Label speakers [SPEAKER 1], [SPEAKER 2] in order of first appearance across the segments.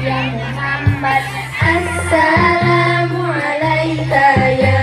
[SPEAKER 1] Yang Muhammad Assalamu alaika ya,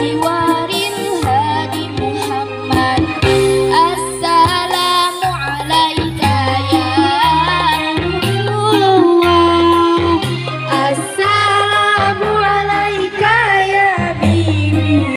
[SPEAKER 1] Santiwari